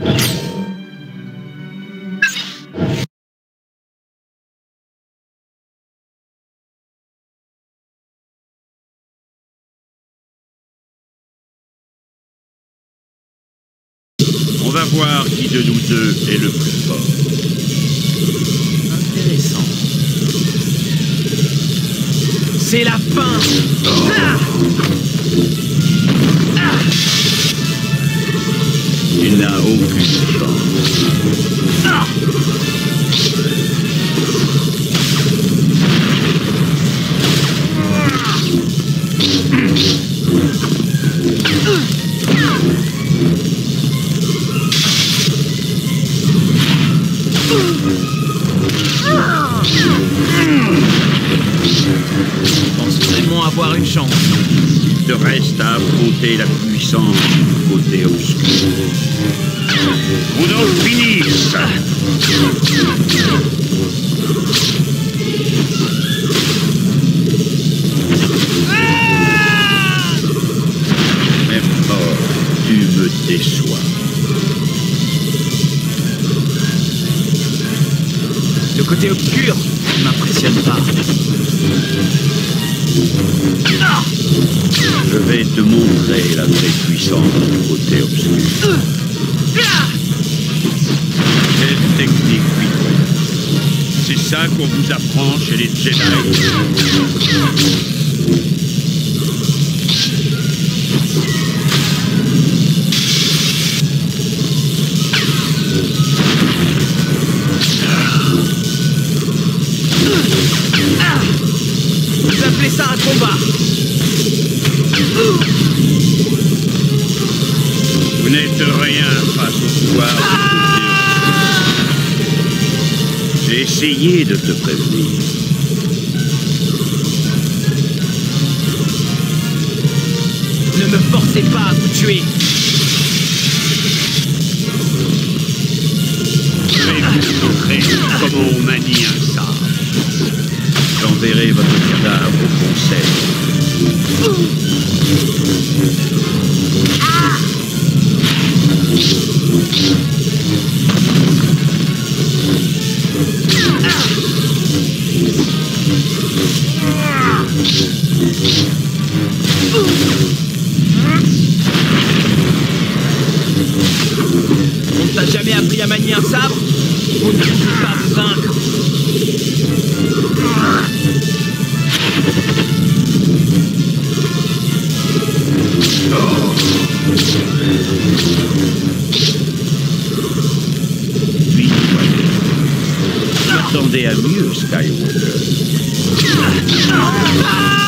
On va voir qui de nous deux est le plus fort. Intéressant. C'est la fin Ah Il n'a aucune chance. Je pense vraiment avoir une chance. Il te reste à affronter la puissance du côté obscur. Qu'on en finisse Même mort, tu me déçois. Le côté obscur ne m'impressionne pas. Ah Je vais te montrer la vraie puissance du côté obscur. Quelle technique, C'est ça qu'on vous apprend chez les Jedi. Vous appelez ça un combat Vous n'êtes rien face au pouvoir obscur. J'ai essayé de te prévenir. Ne me forcez pas à vous tuer Je vais vous montrer comment on manie un sabre. J'enverrai votre cadavre au conseil. manier un sabre, vous ne pouvez pas vous vaincre. Attendez à mieux, Skywalker. Ah